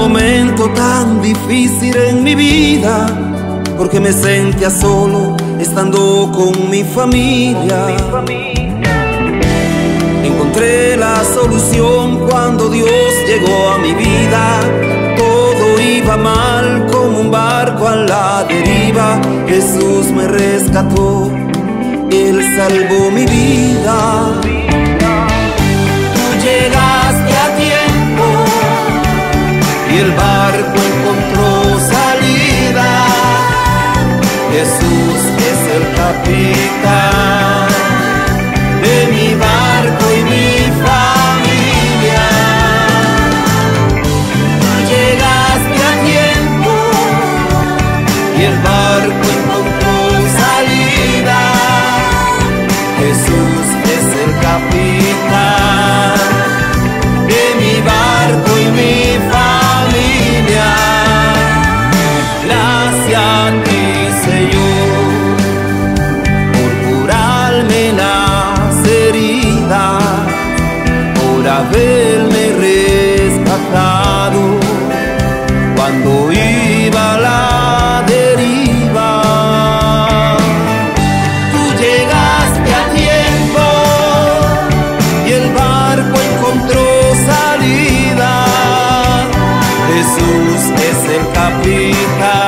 momento tan difícil en mi vida, porque me sentía solo estando con mi familia. Encontré la solución cuando Dios llegó a mi vida. Todo iba mal como un barco a la deriva. Jesús me rescató, Él salvó mi vida. Capitán de mi barco y mi familia. Gracias a ti, Señor, por curarme las heridas, por haberme rescatado cuando Jesús es el capitán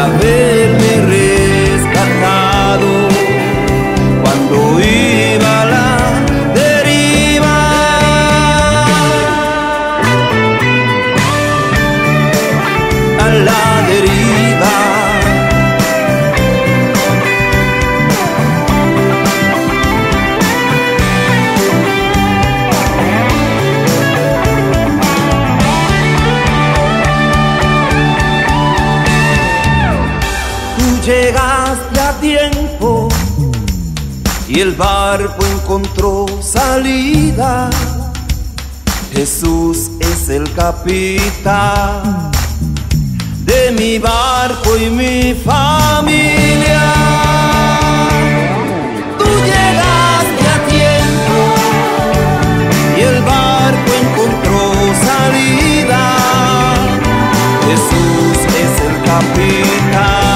por haberme llegaste a tiempo y el barco encontró salida. Jesús es el capitán de mi barco y mi familia. Tú llegaste a tiempo y el barco encontró salida. Jesús es el capitán